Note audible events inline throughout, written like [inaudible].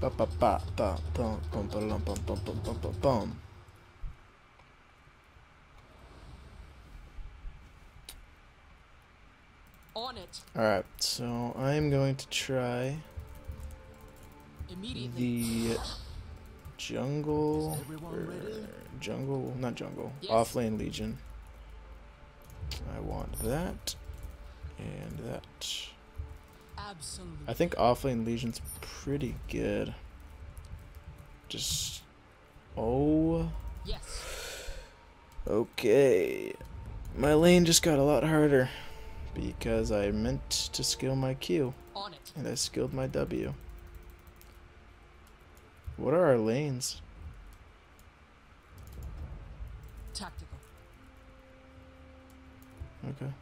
Ba ba ba ba bum bum ba lum bum bum bum bum bum bum. On it. Alright, so I'm going to try the jungle. Is everyone or ready? jungle, not jungle. Yes. Offlane Legion. I want that and that. Absolutely. I think offlane Legion's pretty good. Just. Oh. Yes. Okay. My lane just got a lot harder because I meant to skill my Q On it. and I skilled my W. What are our lanes? Tactical. Okay.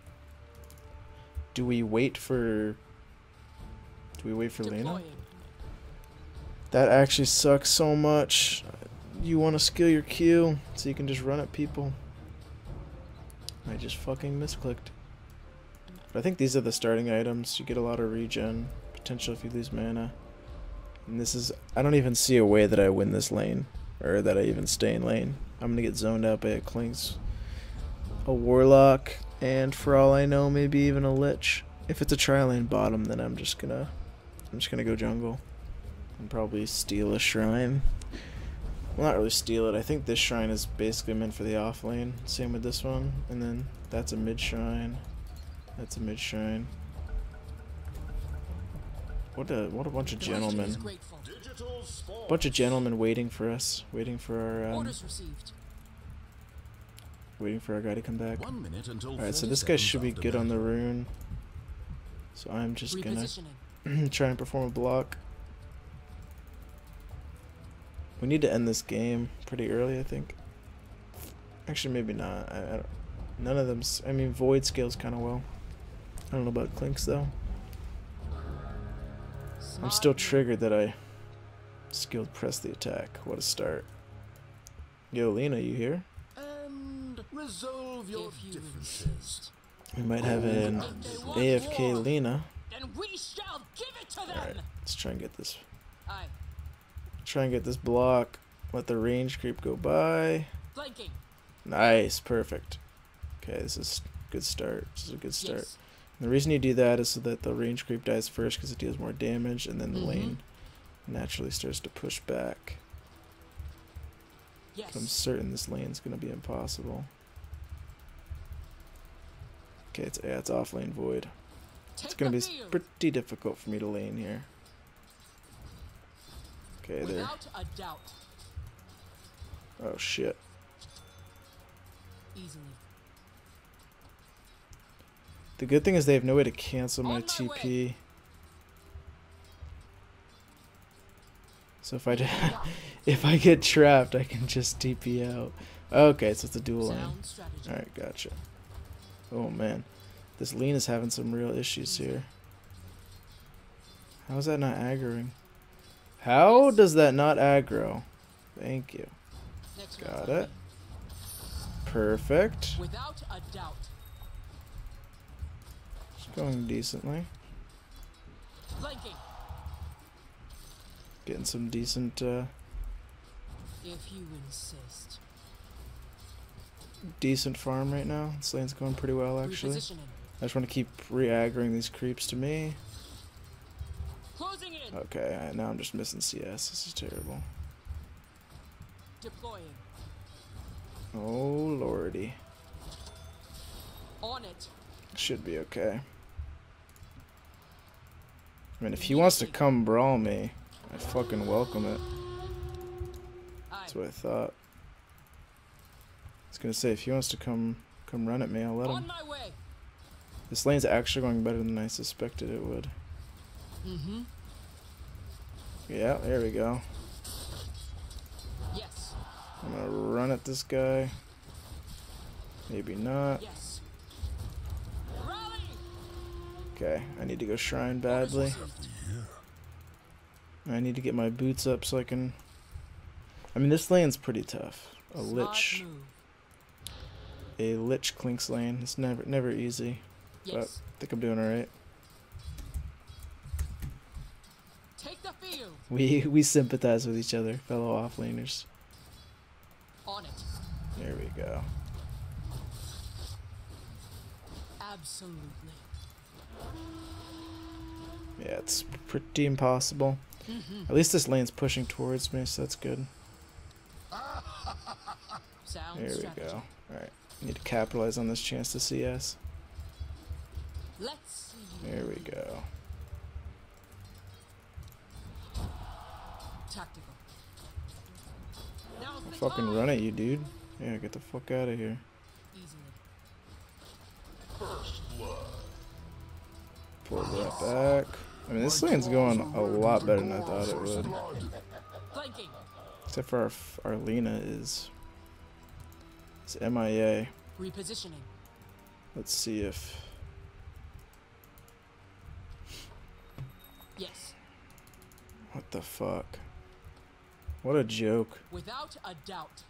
Do we wait for. We wait for Lena? That actually sucks so much. You want to skill your Q so you can just run at people. I just fucking misclicked. But I think these are the starting items. You get a lot of regen potential if you lose mana. And this is. I don't even see a way that I win this lane. Or that I even stay in lane. I'm gonna get zoned out by a Clinkz, a Warlock, and for all I know, maybe even a Lich. If it's a tri lane bottom, then I'm just gonna. I'm just gonna go jungle and probably steal a shrine. Well, not really steal it. I think this shrine is basically meant for the off lane. Same with this one. And then that's a mid shrine. That's a mid shrine. What a what a bunch of gentlemen. grateful. Bunch of gentlemen waiting for us, waiting for our um, waiting for our guy to come back. One minute until All right, so this guy should be good on the rune. So I'm just gonna Repositioning. [clears throat] try and perform a block. We need to end this game pretty early, I think. Actually, maybe not. I, I don't, none of them. I mean, Void scales kind of well. I don't know about Clinkz though. I'm still triggered that I skilled press the attack. What a start. Yo, Lena, you here? And resolve your differences. We might have an If they want AFK war, Lena. Then we shall give it to them. Alright, let's try and get this. Aye. Try and get this block. Let the range creep go by. Flanking. Nice, perfect. Okay, this is a good start. This is a good start. Yes. The reason you do that is so that the range creep dies first because it deals more damage, and then the Mhm. lane naturally starts to push back. Yes. I'm certain this lane's gonna be impossible. Okay, it's yeah, it's off lane void. It's gonna be pretty difficult for me to lane here. Okay, there. Without a doubt. Oh shit. Easily. The good thing is they have no way to cancel my my TP. So if I [laughs] if I get trapped, I can just TP out. Okay, so it's a dual lane. All right, gotcha. Oh man, this lean is having some real issues here. How is that not aggroing? How does that not aggro? Thank you. Got it. Perfect. Without a doubt. It's going decently. Getting some decent uh, If you insist. decent farm right now. This lane's going pretty well actually. I just want to keep re-aggroing these creeps to me. Closing in. Okay, now I'm just missing CS. This is terrible. Deploying. Oh lordy. On it. Should be okay. I mean, if he wants to come brawl me, I fucking welcome it. That's what I thought. I was gonna say, if he wants to come come run at me, I'll let On him. This lane's actually going better than I suspected it would. Mm-hmm. Yeah, there we go. Yes. I'm gonna run at this guy. Maybe not. Yes. Rally. Okay, I need to go shrine badly. I need to get my boots up so I can. I mean, this lane's pretty tough. A lich, a lich clinkz lane. It's never never easy. Yes. I think I'm doing alright. Take the field. We we sympathize with each other, fellow offlaners. On it. There we go. Absolutely. Yeah, it's pretty impossible. Mm-hmm. At least this lane's pushing towards me, so that's good. [laughs] There we go. Alright. Need to capitalize on this chance to CS. Let's see. There we go. Tactical. Now's I'll fucking time. run at you, dude. Yeah, get the fuck out of here. Easily. Pull that back. I mean, this lane's going a lot better than I thought it would. Except for our, f- our Lena is... It's MIA. Repositioning. Let's see if... Yes. What the fuck? What a joke. Without a doubt.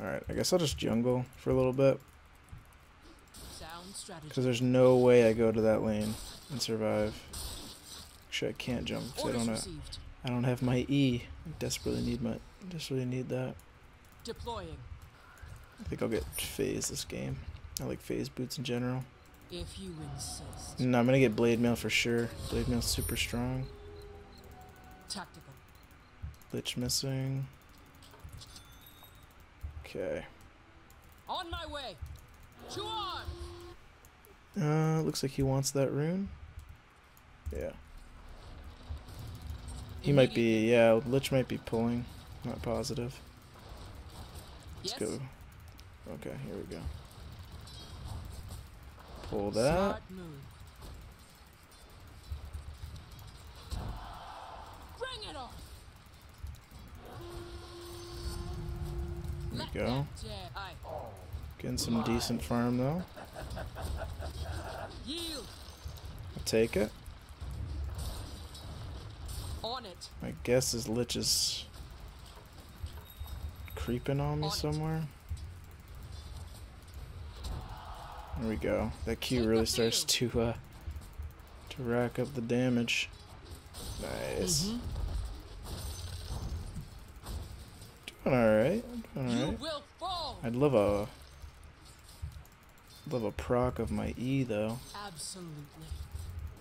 Alright, I guess I'll just jungle for a little bit. Because there's no way I go to that lane and survive. Actually, I can't jump because I don't have. I don't have my E. I desperately need my desperately need that. Deploying. I think I'll get phase this game. I like phase boots in general. If you insist. No, I'm gonna get blade mail for sure. Blade mail's super strong. Tactical. Lich missing. Okay. On my way. On. Uh, looks like he wants that rune. Yeah. He might be, yeah, Lich might be pulling. Not positive. Let's Yes. go. Okay, here we go. Pull that. Bring it on. There we go. that jab- Aye. Getting some decent farm though. I'll take it. On it. My guess is Lich is creeping on me somewhere. There we go. That Q really starts to uh to rack up the damage. Nice. Mhm. Doing all right. Doing all right. I'd love a love a proc of my E though. Absolutely.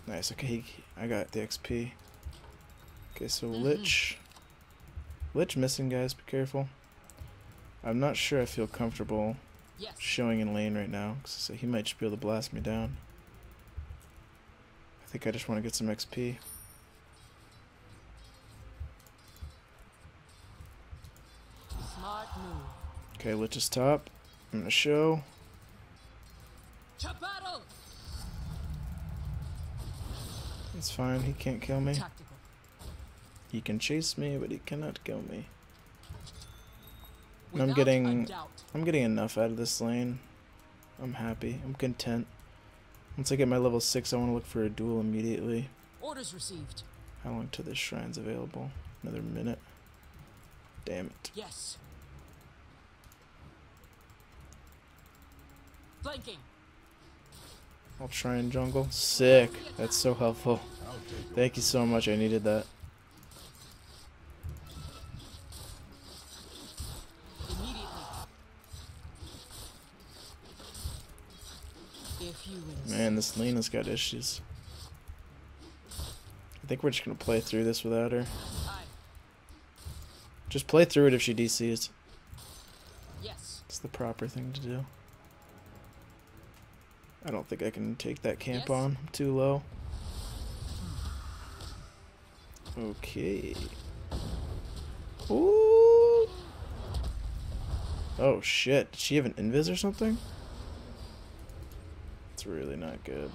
Nice. Okay, I got the XP. Okay, so Mhm. Lich. Lich missing, guys. Be careful. I'm not sure I feel comfortable Yes. showing in lane right now, so he might just be able to blast me down. I think I just want to get some XP. Smart move. Okay, Lich is top. I'm gonna show. To battle. It's fine. He can't kill me. Tactical. He can chase me, but he cannot kill me. I'm getting- I'm getting enough out of this lane. I'm happy. I'm content. Once I get my level 6, I want to look for a duel immediately. Orders received. How long till this shrine's available? Another minute. Damn it. Yes. Flanking. I'll try and jungle. Sick. That's so helpful. Thank you so much. I needed that. Immediately. If you insist. Man, this Lena's got issues. I think we're just gonna play through this without her. Just play through it if she DCs. Yes. It's the proper thing to do. I don't think I can take that camp Yes. on. I'm too low. Okay. Ooh. Oh shit. Did she have an invis or something? It's really not good.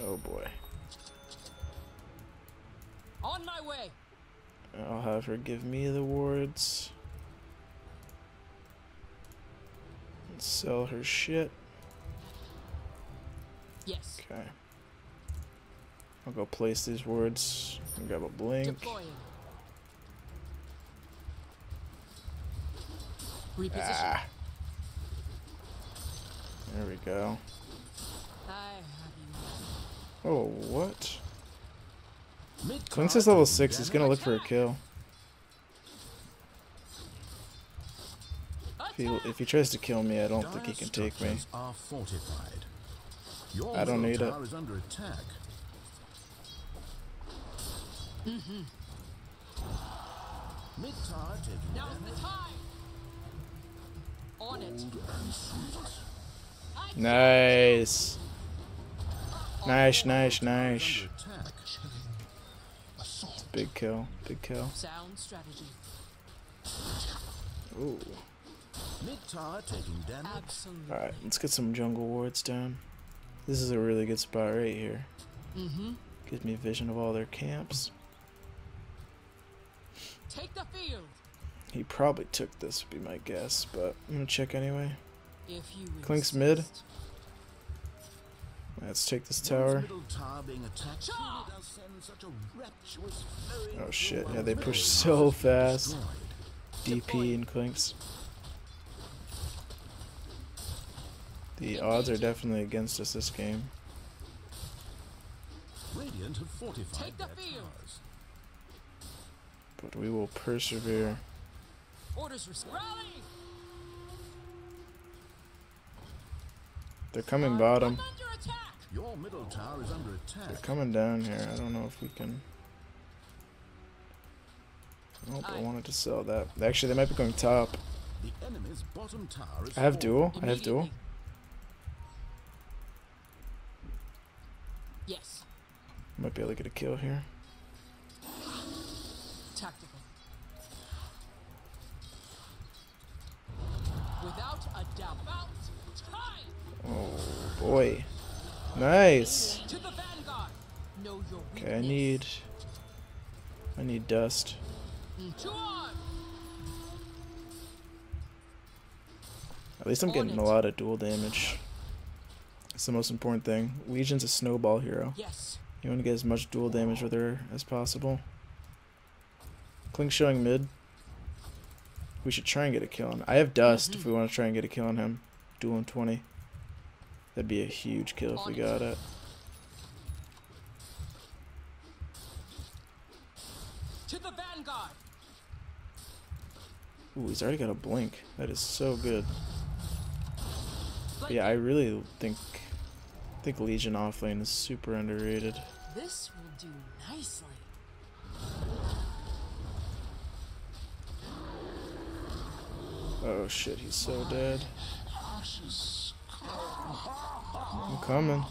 Oh boy. On my way. I'll have her give me the wards. And sell her shit. Yes. Okay. I'll go place these wards and grab a blink. Deploying. Reposition. Ah. There we go. I have you. Oh, what? Mid Clinkz is level 6. He's gonna look for a kill. If he, if he tries to kill me, I don't think he can take me. Are fortified. Your I don't need it. tower is under attack. Mid tower taking Now's the time. On it. and sweet. I Nice. Nice, nice, nice. Big kill. Big kill. Sound strategy. Ooh. Mid tower taking damage. Alright, let's get some jungle wards down. This is a really good spot right here. Mm-hmm. Gives me a vision of all their camps. Take the field. He probably took this, would be my guess, but I'm gonna check anyway. If you Clinkz insist. mid. Let's take this tower. middle tower being attacked Charge! surely does send such a rapturous flowing Oh shit, yeah, they push so fast. DP and Clinkz. The odds are definitely against us this game. Radiant have fortified Take the their field. But we will persevere. Orders rally. They're coming bottom. Your middle tower is under They're coming down here. I don't know if we can. Nope, I wanted to sell that. Actually, they might be going top. The enemy's bottom tower is I have duel. I have duel. Yes. Might be able to get a kill here. Oh boy. Nice. Okay, I need. I need dust. At least I'm getting a lot of duel damage. It's the most important thing. Legion's a snowball hero. Yes. You want to get as much duel damage with her as possible. Clinkz showing mid. We should try and get a kill on. I have dust if we want to try and get a kill on him. Duel in 20. That'd be a huge kill if we got it. To the vanguard. Ooh, he's already got a blink. That is so good. But yeah, I really think think Legion offlane is super underrated. This will do nicely. Oh shit, he's so dead. I'm coming.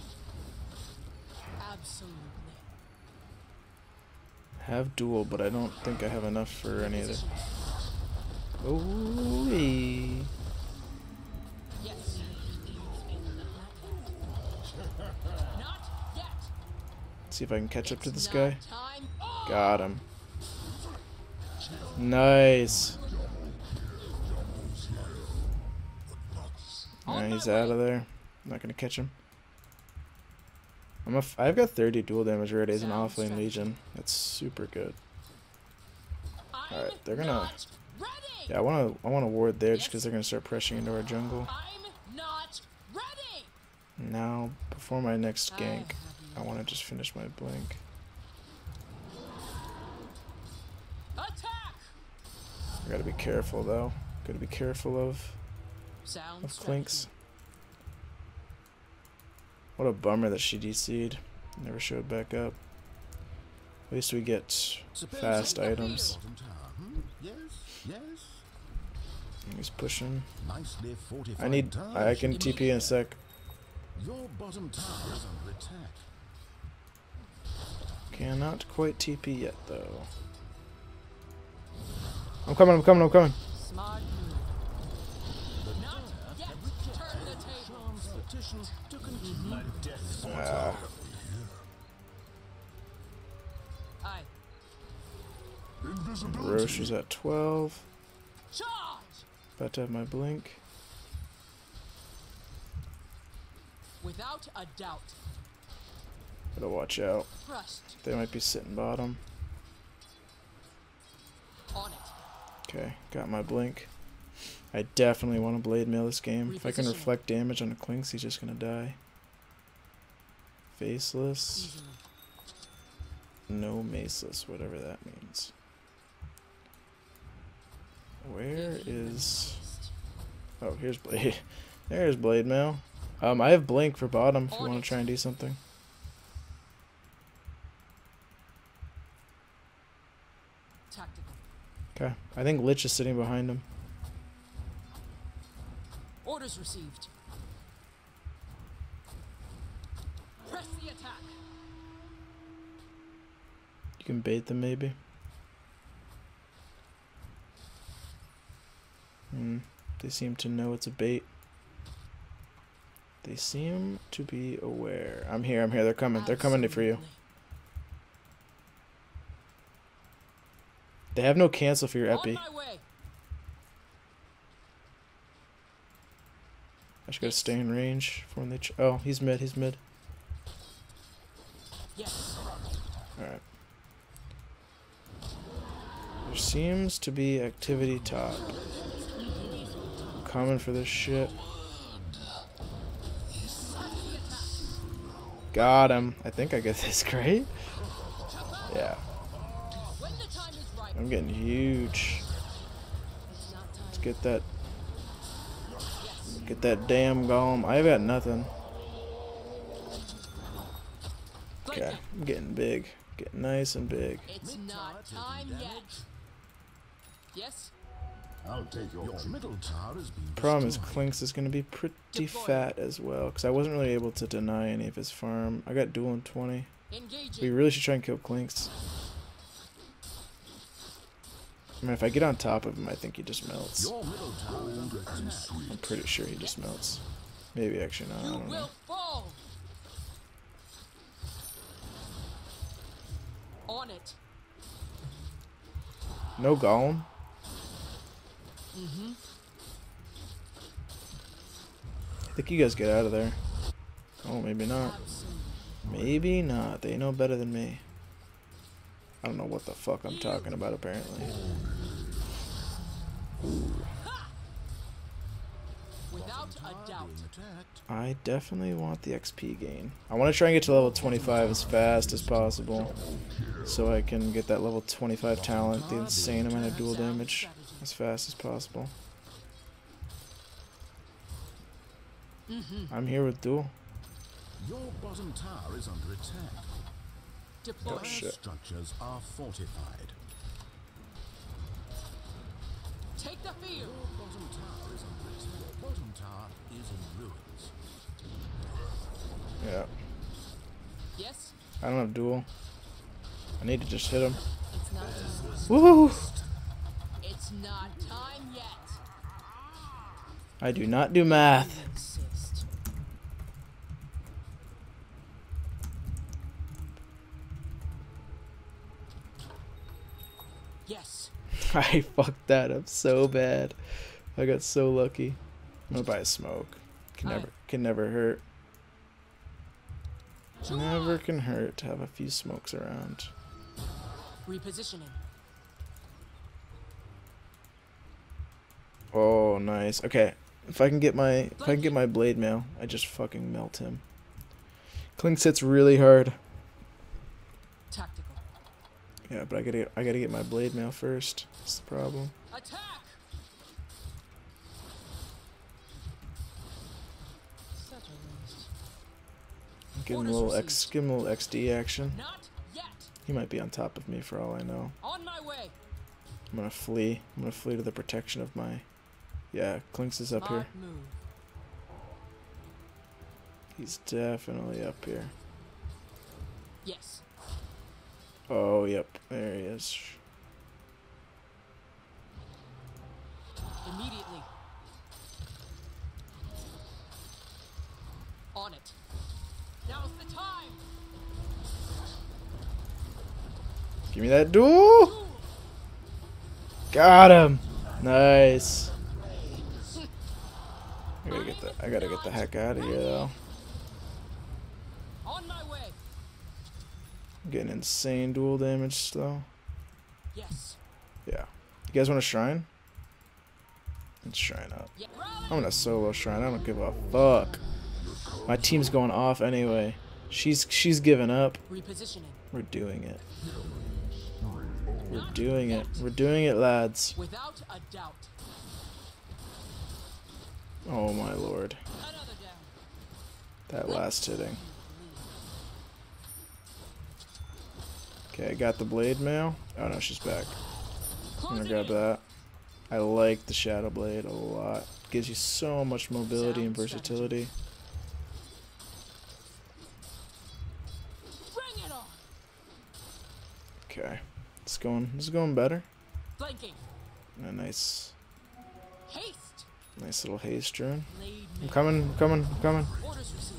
Absolutely. Have duel, but I don't think I have enough for any of. Position. Ooh. Yes. Not yet. See if I can catch up to this guy. Got him. Nice. My he's out of there. Not gonna catch him. I'm a f I've got 30 duel damage already as an offlane legion. That's super good. Alright, they're gonna- Yeah, I wanna I wanna ward there just because they're gonna start pressing into our jungle. I'm not ready. Now, before my next gank, I want to just finish my blink. I gotta be careful though. Gotta be careful of of clinkz. What a bummer that she DC'd. Never showed back up. At least we get fast items. He's pushing. I need. I can TP in a sec. Cannot quite TP yet though. I'm coming. I'm coming. I'm coming. Smart move. Not yet. Turn the tables. Petition to continue. Ah, Aye. Rosh is at 12. Charge. About to have my blink. Without a doubt. Gotta watch out. Thrust. They might be sitting bottom. On it. Okay, got my blink. I definitely want to blade mail this game. If I can reflect damage on the clinkz, he's just gonna die. Faceless. No maceless, whatever that means. Where is... Oh, here's Blade. [laughs] There's Blade Mail. Um, I have Blink for bottom if you want to try and do something. Tactical. Okay. I think Lich is sitting behind him. Orders received. Press the attack. You can bait them maybe. Hmm. They seem to know it's a bait. They seem to be aware. I'm here, I'm here. They're coming. They're coming for you. They have no cancel for your epi. my way. I just gotta stay in range for when they. Oh, he's mid. He's mid. Yes. Alright. There seems to be activity top. Coming for this shit. Got him. I think I get [laughs] this great. Yeah. Right. I'm getting huge. Let's get that. Get that damn golem. I've got nothing. Okay. I'm getting big. Getting nice and big. It's not time yet. Yes. I'll take your, your middle tower has been Problem is, destroyed. Clinkz is going to be pretty Deploy. fat as well, because I wasn't really able to deny any of his farm. I got duel in 20. We really should try and kill Clinkz. I mean, if I get on top of him, I think he just melts. Your middle tower is under attack. I'm pretty sure he just melts. Maybe actually not. I don't know. On it. No golem. Mm-hmm. I think you guys get out of there. Oh, maybe not. Maybe not. They know better than me. I don't know what the fuck I'm talking about, apparently. Without a doubt. Being attacked. I definitely want the XP gain. I want to try and get to level 25 as fast as possible. So I can get that level 25 talent, the insane amount of duel damage, as fast as possible. Mm-hmm. I'm here with duel. Your bottom tower is under attack. Deploy. Oh, shit. structures are fortified. Take the field. Is in ruins. Yeah. Yes. I don't have duel. I need to just hit him. It's. Woo! It's not time yet. I do not do math. Yes. [laughs] I fucked that up so bad. I got so lucky. I'm gonna buy a smoke. Can never can never hurt. Never can hurt to have a few smokes around. Repositioning. Oh, nice. Okay, if I can get my if I can get my blade mail, I just fucking melt him. Clinkz hits really hard. Tactical. Yeah, but I gotta get, I gotta get my blade mail first. That's the problem. Attack. Give him a little X, give him a little XD action. He might be on top of me for all I know. On my way. I'm gonna flee. I'm gonna flee to the protection of my. Yeah, Clinkz is up here. Move. He's definitely up here. Yes. Oh, yep, there he is. Immediately. On it. Now's the time. Give me that duel. Got him. Nice. I gotta get the I gotta get the heck out of here though. On my way. I'm getting insane duel damage though. Yes. Yeah. You guys want a shrine? Let's shrine up. I'm gonna solo shrine. I don't give a fuck. My team's going off anyway. She's she's giving up. Repositioning. We're doing it. We're doing it. We're doing it, lads. Without a doubt. Oh my lord. That last hitting. Okay, I got the blade mail. Oh no, she's back. I'm gonna grab that. I like the Shadow Blade a lot. Gives you so much mobility and versatility. It's going it's going better. Flanking. A nice Haste. nice little haste drone. Blade I'm coming, I'm coming, I'm coming. Received.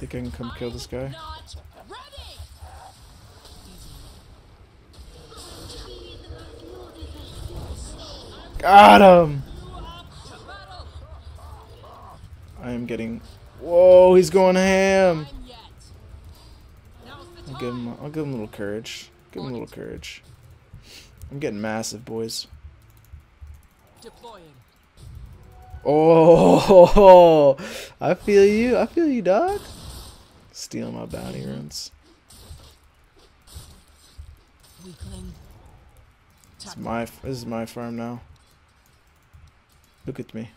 Think I can come kill this guy? I'm Not ready. Got him! You up to battle. I am getting Whoa, he's going ham! Time yet. Now's the I'll give him I'll give him a little courage. Give him a little courage. I'm getting massive, boys. Deploying. Oh, [laughs] I feel you. I feel you, dog. Stealing my bounty runes. It's my. This is my farm now. Look at me.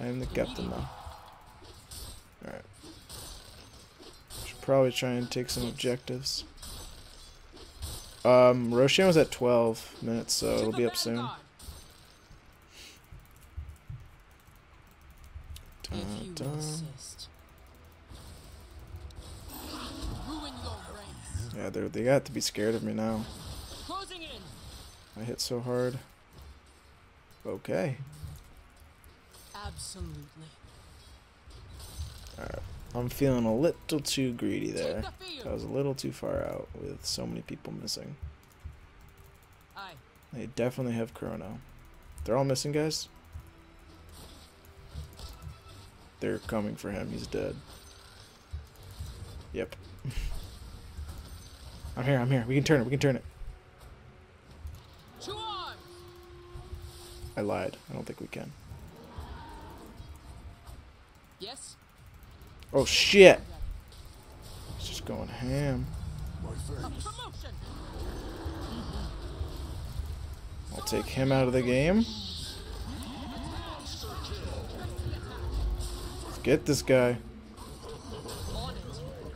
I am the captain now. All right. Should probably try and take some objectives. Um, Roshan was at 12 minutes, so it'll be up soon. vanguard. If you Dun, dun. insist. Ruin your ranks. Yeah, they they got to be scared of me now. Closing in. I hit so hard. Okay. Absolutely. I'm feeling a little too greedy there. The. I was a little too far out with so many people missing. Aye. They definitely have Chrono. They're all missing, guys. They're coming for him. He's dead. Yep. [laughs] I'm here. I'm here. We can turn it. We can turn it. I lied. I don't think we can. Yes. Oh shit! It's just going ham. I'll take him out of the game. Let's get this guy.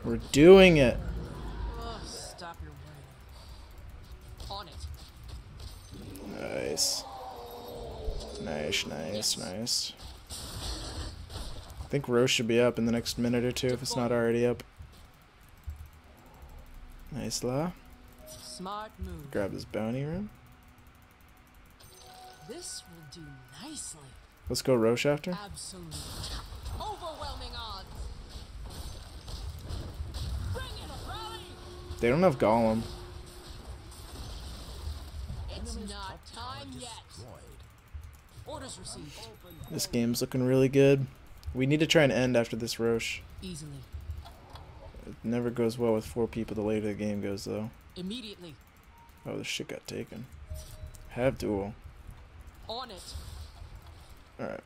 We're doing it. Nice. Nice, nice, nice. I think Rosh should be up in the next minute or two if it's not already up. Nice la. Smart move. Grab this bounty room. This will do nicely. Let's go Rosh after. Absolutely. Overwhelming odds. Bring it, rally. They don't have Golem. It's not time yet. Orders received. This game's looking really good. We need to try and end after this Rosh. Easily. It never goes well with four people the later the game goes, though. Immediately. Oh, this shit got taken. Have duel. On it. Alright.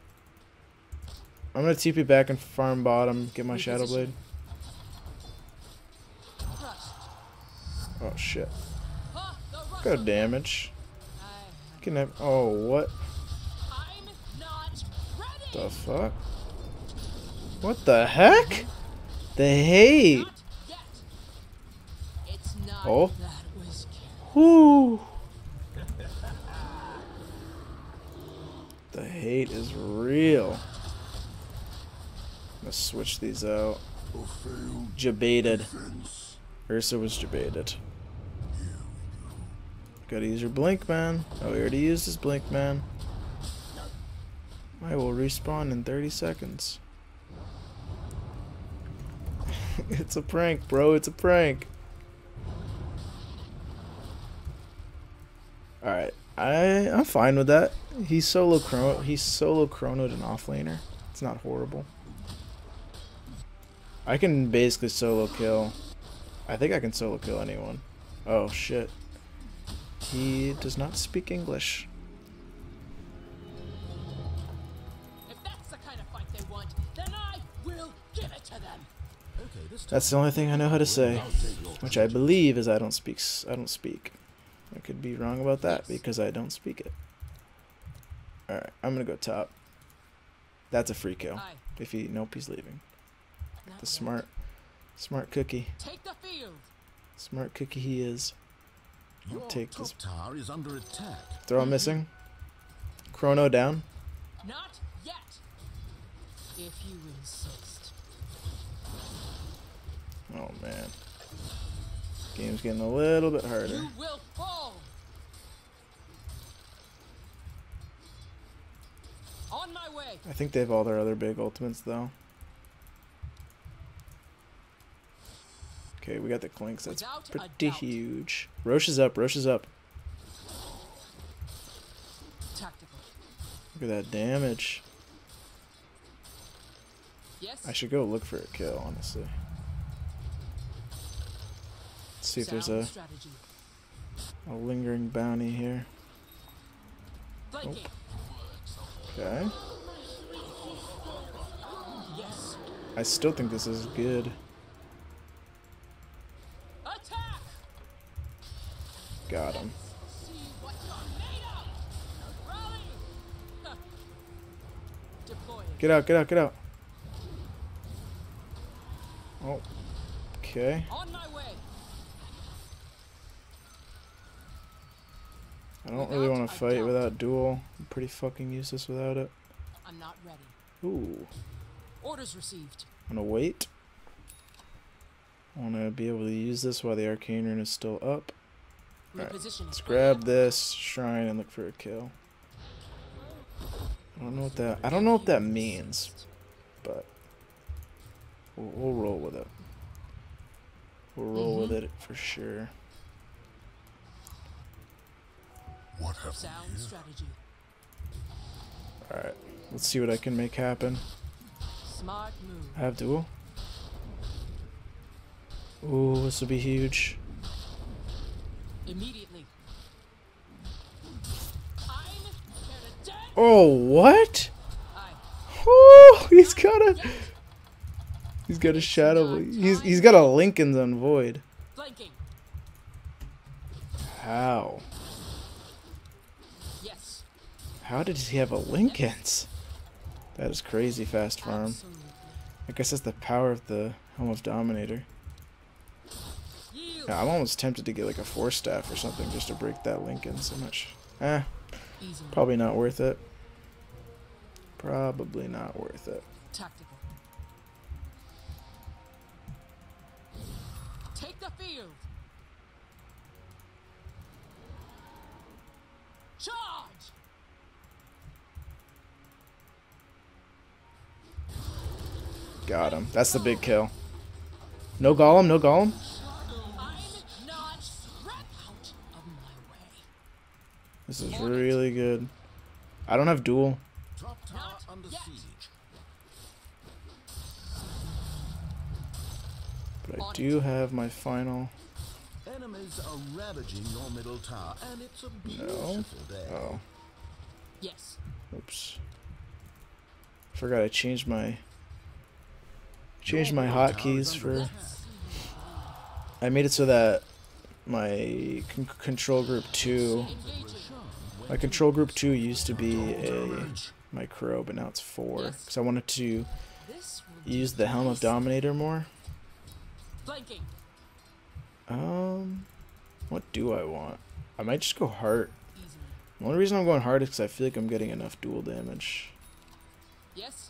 I'm gonna TP back and farm bottom, get my. Shadow Blade. Oh shit. Go damage. I, Can have. Oh, what I'm not ready. the fuck? What the heck? The hate. Not. It's not. Oh. Whoo. The hate is real. I'm gonna switch these out. Fence. Ursa was jebaited. Gotta use your blink, man. Oh, he already used his blink, man. I will respawn in 30 seconds. [laughs] it's a prank, bro. It's a prank. Alright. I I'm fine with that. He's solo chrono he's solo chronoed an offlaner. It's not horrible. I can basically solo kill. I think I can solo kill anyone. Oh shit. He does not speak English. If that's the kind of fight they want, then I will give it to them. Okay, this time That's the only thing I know how to say, I'll take your which I believe is I don't speak. I don't speak. I could be wrong about that because I don't speak it. All right, I'm gonna go top. That's a free kill. If he nope, he's leaving. The smart, smart cookie, Take the field. smart cookie he is. Your take this- tower is under attack. Throw him missing. Chrono down. Not yet. If you insist. Oh man, game's getting a little bit harder. You will fall. On my way. I think they have all their other big ultimates though. Okay, we got the clinkz. That's pretty huge. Rosh is up. Rosh is up. Tactical. Look at that damage. Yes. I should go look for a kill, honestly. Let's see if there's a, a lingering bounty here. Flanking. Okay. I still think this is good. Got him. See what you're made of. Rally. [laughs] Huh. Deploying. Get out, get out, get out. Oh. Okay. On my way. I don't really want to fight without duel. I'm pretty fucking useless without it. I'm not ready. Ooh. Orders received. I'm gonna wait. I want to be able to use this while the arcane rune is still up. Repositioning. Let's grab this shrine and look for a kill. I don't know what that. I don't know what that means, but we'll, we'll roll with it. We'll roll with mm-hmm. it for sure. What have Sound strategy. All right, let's see what I can make happen. Smart move. I have duel. Ooh, this will be huge. Immediately. I'm. Oh, what? Aye. Oh, he's got a. He's got a shadow. He's he's got a Linken's on void. Flanking. How? Yes. How did he have a Linken's? That is crazy fast farm. I guess that's the power of the Helm of Dominator. Yeah, I'm almost tempted to get like a force staff or something just to break that Lincoln so much. Eh, probably not worth it. Probably not worth it. Got him. That's the big kill. No golem, no golem. I'm not get out of my way. This is really good. I don't have duel. Top tower Not under siege. But I do have my final. Enemies are ravaging your middle tower, and it's a beautiful day. Oh, Yes. oops. Forgot I changed my changed my hotkeys for. I made it so that my con- control group two, my control group two used to be a my crow, but now it's four because I wanted to use the helm of. Dominator more. Um, what do I want? I might just go heart. Easily. The only reason I'm going hard is because I feel like I'm getting enough duel damage. Yes.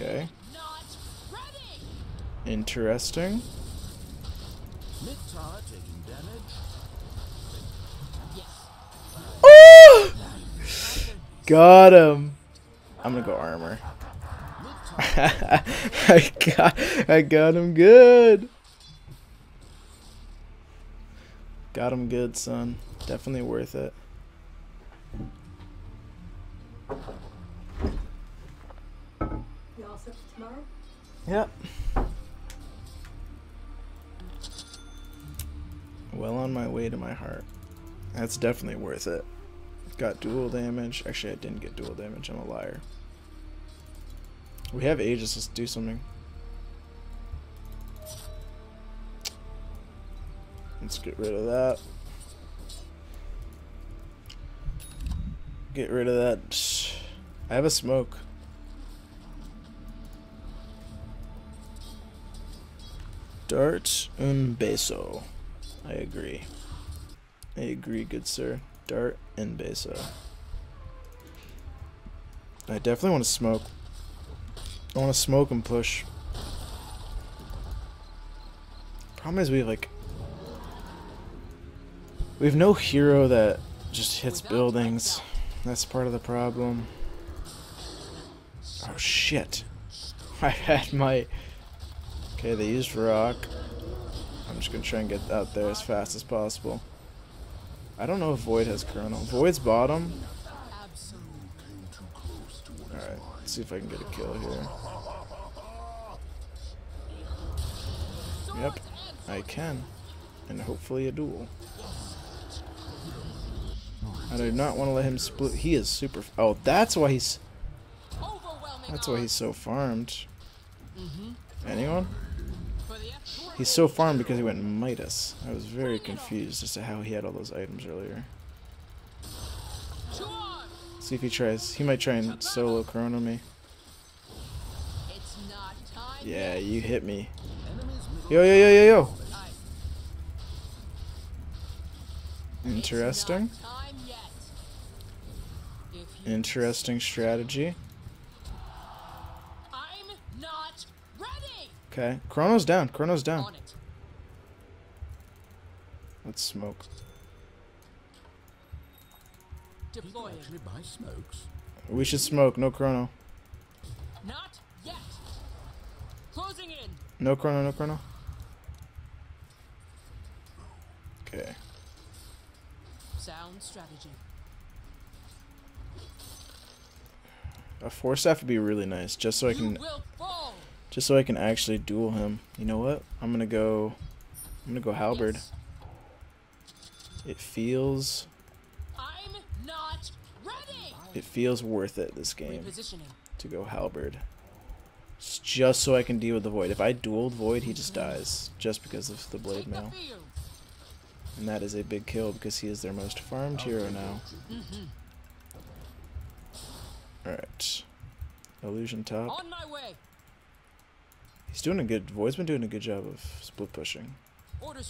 Okay. Interesting. Oh! Got him. I'm gonna go armor. [laughs] I got, I got him good. Got him good, son. Definitely worth it. Set tomorrow? Yep. Well on my way to my heart. That's definitely worth it. Got duel damage. Actually, I didn't get duel damage. I'm a liar. We have ages. Let's do something. Let's get rid of that. Get rid of that. I have a smoke. Dart un beso. I agree. I agree, good sir. Dart and beso. I definitely want to smoke. I want to smoke and push. Problem is we have like we have no hero that just hits buildings. That's part of the problem. Oh shit. [laughs] I had my Okay, they used rock. I'm just gonna try and get out there as fast as possible. I don't know if Void has Chrono. Void's bottom. Alright, let's see if I can get a kill here. Yep, I can. And hopefully a duel. I do not want to let him split. He is super. Oh, that's why he's. That's why he's so farmed. Mm-hmm. Anyone? He's so farmed because he went Midas. I was very confused as to how he had all those items earlier. See if he tries. He might try and solo chrono me. Yeah, you hit me. Yo, yo, yo, yo, yo. Interesting. Interesting strategy. Okay, Chrono's down. Chrono's down. Let's smoke. Deploying. buy smokes. We should smoke. No Chrono. Not yet. Closing in. No Chrono. No Chrono. Okay. Sound strategy. A force staff would be really nice, just so I can, will fall. Just so I can actually duel him. You know what? I'm gonna go. I'm gonna go halberd. Yes. It feels. I'm not ready. It feels worth it this game to go halberd. It's Just so I can deal with the void. If I dueled void, he just dies, just because of the blade mail. And that is a big kill because he is their most farmed hero now. Mm-hmm. Alright. Illusion top. On my way. He's doing a good Void's been doing a good job of split pushing.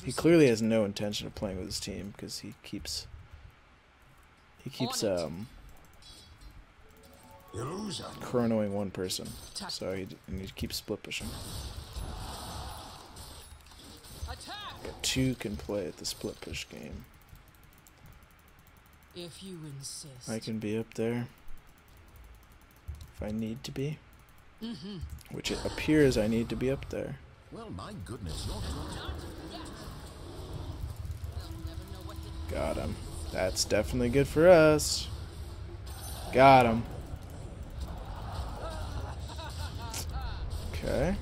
He clearly has no intention of playing with his team because he keeps he keeps On it. um Illusion. chronoing one person. So he, and he keeps split pushing. Attack. Two can play at the split push game. If you insist. I can be up there if I need to be, Mm-hmm. which it appears I need to be up there. Well, my goodness, you're. Not yet. They'll never know what Got him. That's definitely good for us. Got him. [laughs] Okay.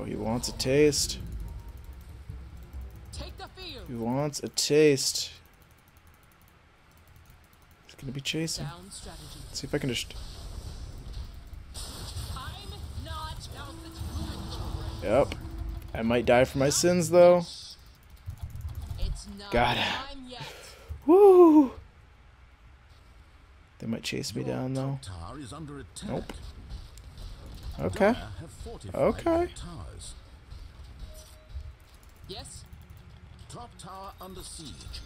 Oh, he wants a taste. Take the field. He wants a taste. He's gonna be chasing. Sound. Let's see if I can just. I'm not. Now's the time. Yep. I might die for my sins though. It's not Got it. time yet. Woo! They might chase me Your down though. is under attack. Nope. Okay. Dire have fortified Okay. towers. Yes. Top tower under siege.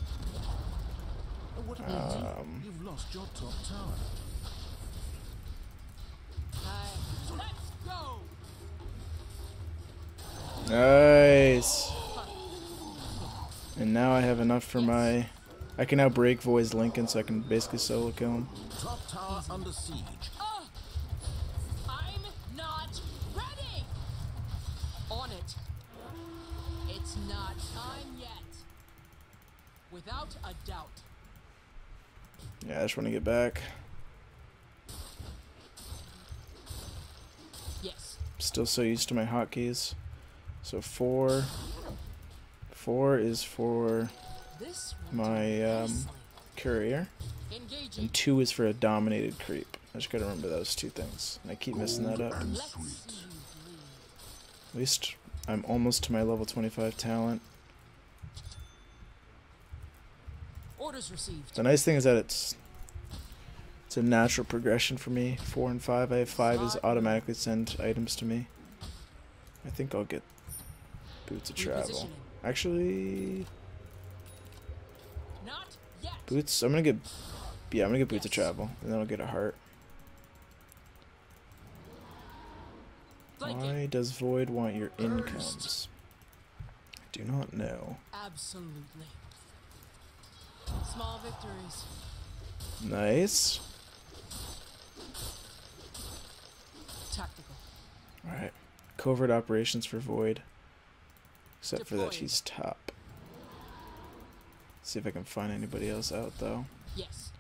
Oh, what a. Um. You've lost your top tower. Let's go. Nice. And now I have enough for my. I can now break Void's Linken so I can basically solo kill him. Top tower under siege. Without a doubt. Yeah, I just want to get back. Yes. Still so used to my hotkeys. So four. Four is for This my um, courier, Engaging. and two is for a dominated creep. I just gotta remember those two things. And I keep messing that up. And Let's sweet. see you bleed. At least I'm almost to my level 25 talent. Orders received. The nice thing is that it's it's a natural progression for me. Four and five. I have five is automatically send items to me. I think I'll get boots of travel. Actually, Not yet. boots. I'm gonna get. Yeah, I'm gonna get boots of travel, and then I'll get a heart. Why does Void want your incomes? I do not know. Absolutely. Small victories. Nice. Tactical. Alright. Covert operations for Void. Except for that he's top. See if I can find anybody else out though. Yes.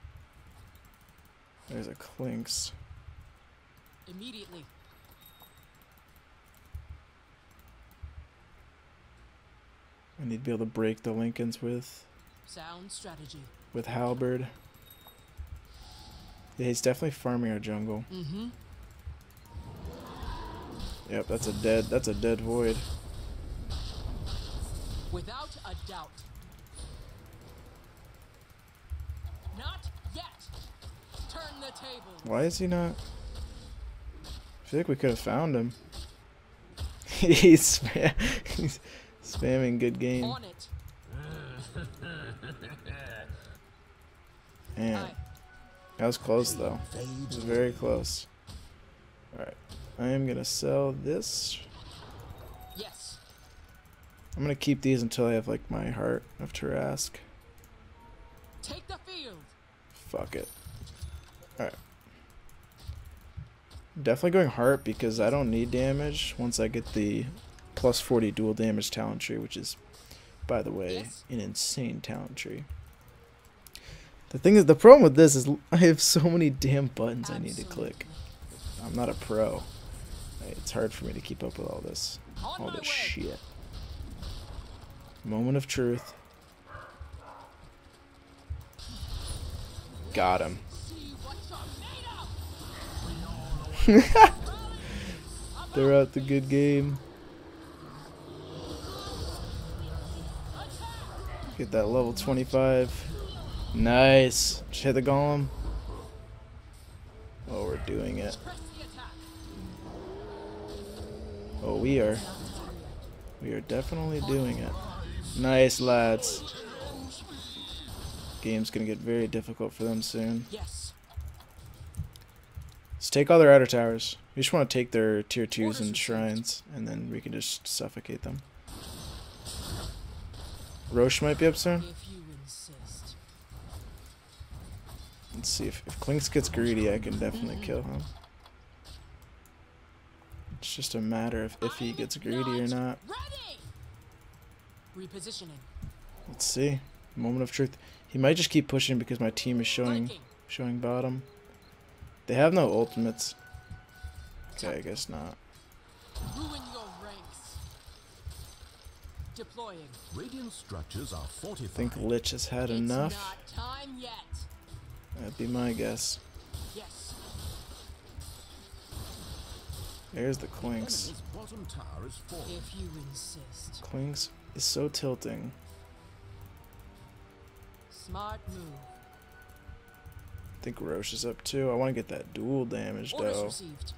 There's a Clinkz. Immediately. I need to be able to break the Linken's with Sound strategy. with Halberd. Yeah, he's definitely farming our jungle. Mm-hmm. Yep, that's a dead that's a dead void. Without a doubt. Not yet. Turn the table. Why is he not? I feel like we could have found him. [laughs] he's, spam- [laughs] he's spamming good game. On it. Man, that was close though. It was very close. Alright. I am gonna sell this. Yes. I'm gonna keep these until I have like my heart of Tarrasque. Take the field. Fuck it. Alright. Definitely going heart because I don't need damage once I get the plus 40 duel damage talent tree, which is, by the way, Yes. an insane talent tree. The thing is, the problem with this is [laughs] I have so many damn buttons I need to click. I'm not a pro. It's hard for me to keep up with all this, On all this way. shit. Moment of truth. Got him. See what you're made of. They're out the good game. Get that level 25. Nice. Just hit the golem. Oh, we're doing it. Oh, we are. We are definitely doing it. Nice, lads. Game's gonna get very difficult for them soon. Let's take all their outer towers. We just want to take their tier 2s and shrines, and then we can just suffocate them. Rosh might be up soon. If you insist. Let's see if, if Clinkz gets greedy, I can definitely kill him. It's just a matter of if he gets greedy or not. Repositioning. Let's see. Moment of truth. He might just keep pushing because my team is showing showing bottom. They have no ultimates. Okay, I guess not. Ruin your ranks. Deploying. Radiant structures are I think Lich has had it's enough. not time yet. That'd be my guess. Yes. There's the Clinkz. Enemy's bottom tower is. If you insist. Clinkz is so tilting. Smart move. I think Rosh is up too. I want to get that duel damage Orders though. received.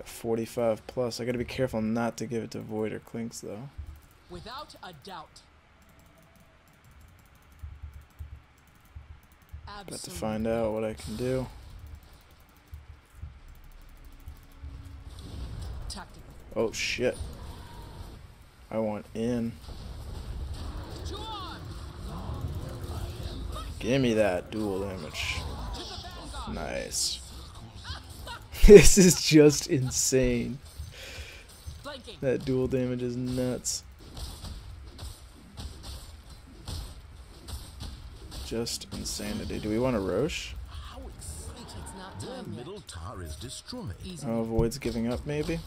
At 45 plus. I gotta be careful not to give it to Void or Clinkz though. Without a doubt. Got to find out what I can do. Oh shit. I want in. Give me that duel damage. To the vanguard. Nice. [laughs] This is just insane. That duel damage is nuts. Just insanity. Do we want a Rosh? How exciting! It's not Their middle tower is destroyed. Oh, Void's giving up maybe?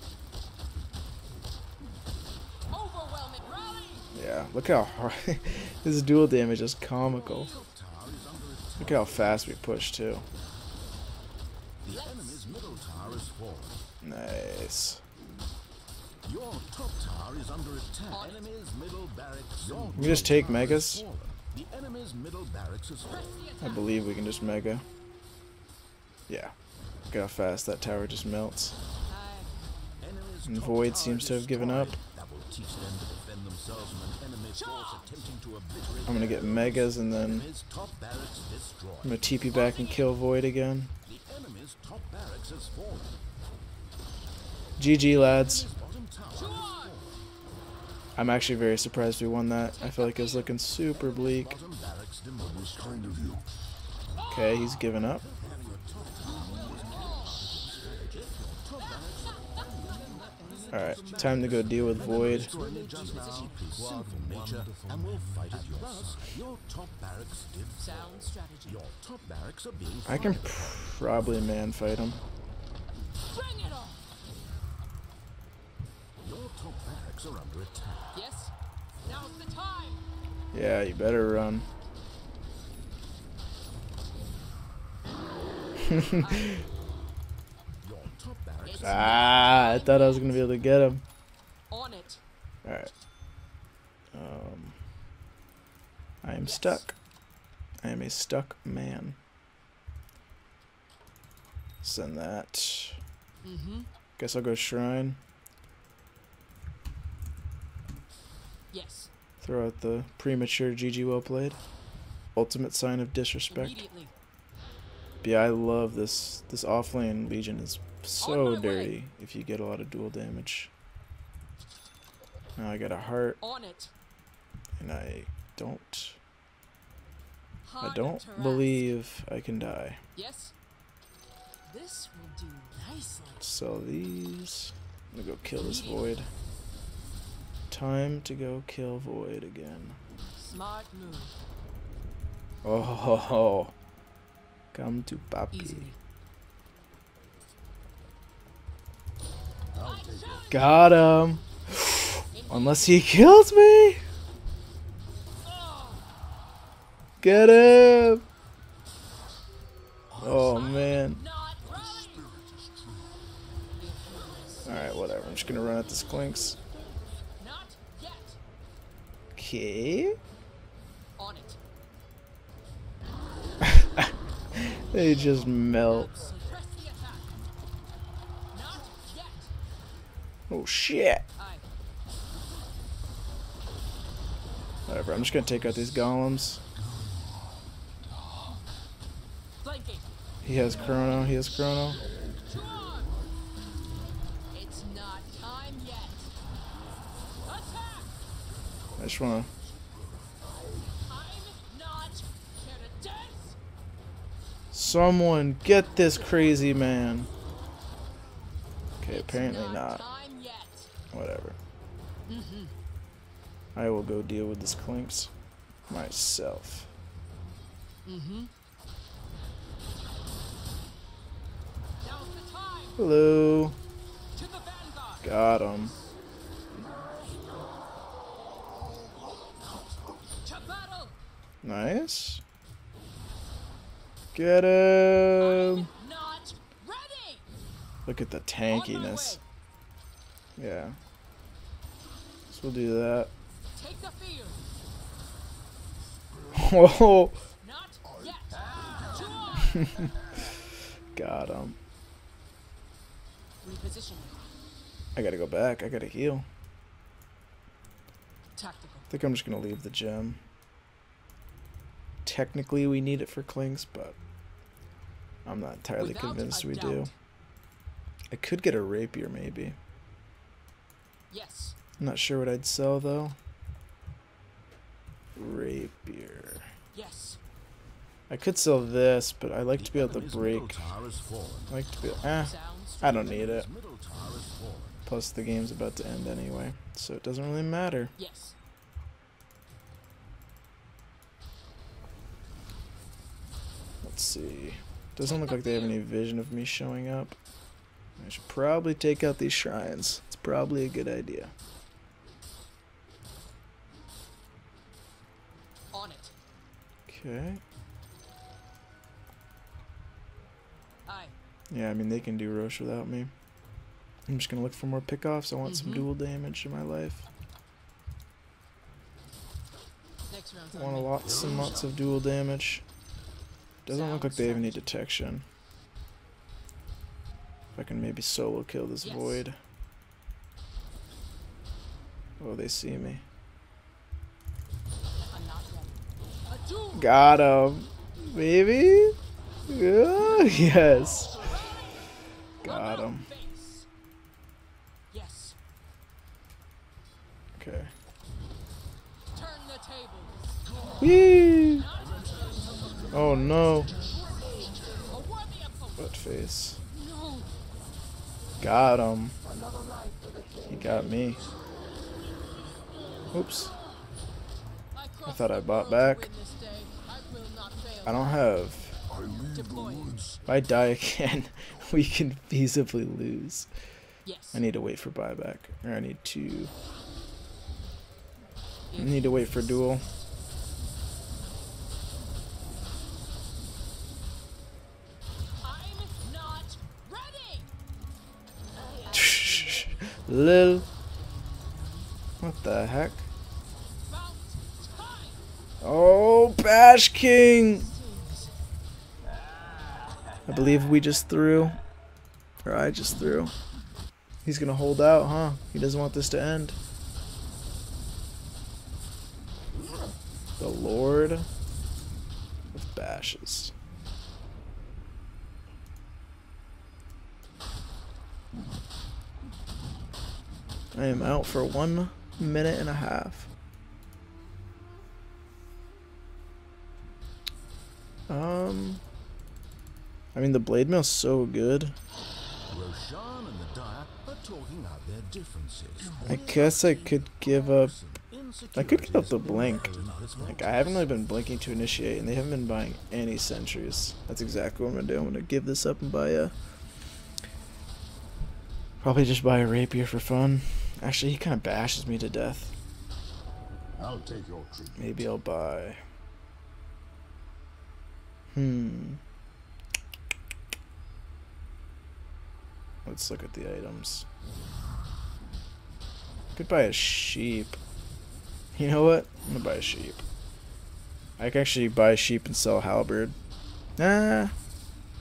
Yeah, look how hard [laughs] this duel damage is comical. Look how fast we push too. The enemy's middle tower is fallen. Nice. Your top tower is under attack. Enemy's middle barracks. We just take megas? fallen. The enemy's middle barracks is. I believe we can just mega. Yeah. Look how fast that tower just melts. And Void seems to have given up. That will teach them to defend themselves from an enemy force attempting to obliterate I'm gonna get megas and then Enemy's top barracks destroyed. I'm gonna TP back and kill Void again. The enemy's top barracks has fallen. GG lads. I'm actually very surprised we won that. I feel like it was looking super bleak. Okay, he's given up. Alright, time to go deal with Void. I can probably man fight him. Bring it on! Your top barracks are under attack. Yes? Now's the time! Yeah, you better run. [laughs] Your top barracks Ah, I thought I was gonna be able to get him. on it. Alright. Um, I am stuck. I am a stuck man. Send that. Mm-hmm. Guess I'll go shrine. Yes. Throw out the premature GG well played. Ultimate sign of disrespect. Yeah, I love this. This offlane Legion is so my way. dirty if you get a lot of duel damage. Now I got a heart, On it. and I don't. I don't believe I can die. Yes? This will do nicely. Sell these. I'm gonna go kill this void. Time to go kill void again. Smart move. Oh, ho, ho. come to papi. Easily. Got him. Unless he kills me. Get him. Oh man. Alright, whatever. I'm just gonna run at this Clinkz. Okay. On it. [laughs] They just melt. Suppress the attack. Not yet. Oh shit. Whatever. I'm just gonna take out these golems. He has chrono. He has chrono. Just wanna. I'm not here to dance. Someone get this crazy man. Okay, apparently not. not. Time yet. Whatever. I will go deal with this Clinkz myself. Mm-hmm. Now's the time. Hello. To the. Got him. To battle. Nice. Get him. Look at the tankiness. Yeah. So we'll do that. Charge! [laughs] got him. I gotta go back. I gotta heal. Tactical. I think I'm just gonna leave the gem. Technically, we need it for clinkz, but I'm not entirely Without convinced a we do. I could get a rapier, maybe. Yes. I'm not sure what I'd sell though. Rapier. Yes. I could sell this, but I like to be able to break. tower has fallen. I like to be. Eh, I don't need it. Enemy's middle tower has fallen. Plus, the game's about to end anyway, so it doesn't really matter. Yes. Let's see. Doesn't look like they have any vision of me showing up. I should probably take out these shrines. It's probably a good idea. On it. Okay. Aye. Yeah, I mean, they can do Rosh without me. I'm just gonna look for more pickoffs. I want some Mhm. duel damage in my life. I want lots and lots of duel damage. Doesn't look like they have any detection. If I can maybe solo kill this Yes. void. Oh, they see me. I'm not ready. A duel. Got him. Baby? [laughs] Yes. Got him. Yes. Okay. Turn. Whee! Oh no. A worthy opponent. Butt face. Got him. He got me. Oops. I, thought I bought back. I don't have. If I die again, [laughs] we can feasibly lose. Yes. I need to wait for buyback. Or I need to. I need to wait for duel. Lil. What the heck? Oh, Bash King! I believe we just threw. Or I just threw. He's gonna hold out, huh? He doesn't want this to end. The Lord of Bashes. I am out for one minute and a half. Um, I mean the blade mail's so good. Roshan and the Dire are talking out their differences. I guess I could give up. I could give up the blink. Like I haven't really been blinking to initiate, and they haven't been buying any sentries. That's exactly what I'm gonna do. I'm gonna give this up and buy a. Probably just buy a rapier for fun. Actually, he kind of bashes me to death. I'll take your treatment. Maybe I'll buy. Hmm. Let's look at the items. Could buy a sheep. You know what? I'm gonna buy a sheep. I can actually buy a sheep and sell halberd. Nah.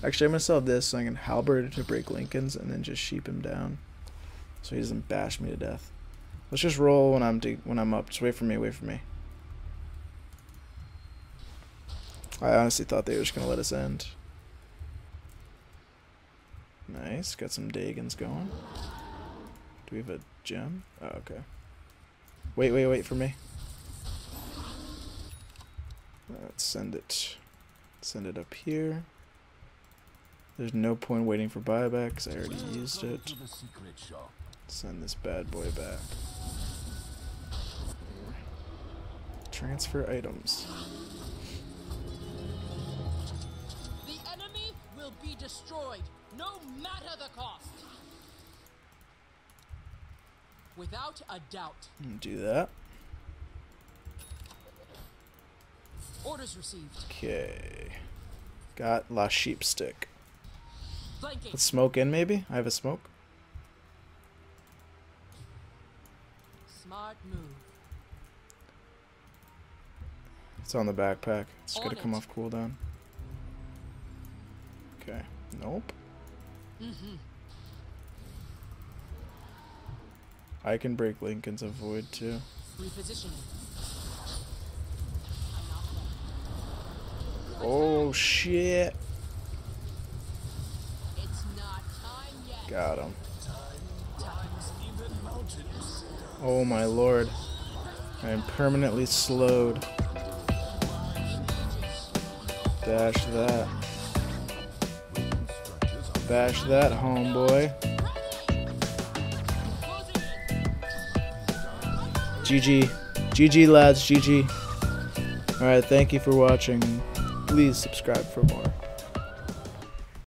Actually, I'm gonna sell this so I can halberd to break Linken's and then just sheep him down, so he doesn't bash me to death. Let's just roll when I'm when I'm up. Just wait for me. Wait for me. I honestly thought they were just gonna let us end. Nice, got some Dagons going. Do we have a gem? Oh, okay. Wait, wait, wait for me. Let's send it. Send it up here. There's no point waiting for buyback because I already used it. To the secret shop. Send this bad boy back. Transfer items. The enemy will be destroyed, no matter the cost. Without a doubt. Hmm, do that. Orders received. Okay. Got La Sheep Stick. Let's smoke in maybe? I have a smoke. Smart move. It's on the backpack. It's On gonna come it. off cooldown. Okay. Nope. Mm-hmm. I can break Linken's Avoid too. Repositioning. I'm not ready. Oh shit. It's not time yet. Got him. Oh my lord. I am permanently slowed. Dash that. Bash that, homeboy. GG. GG, lads. GG. Alright, thank you for watching. Please subscribe for more.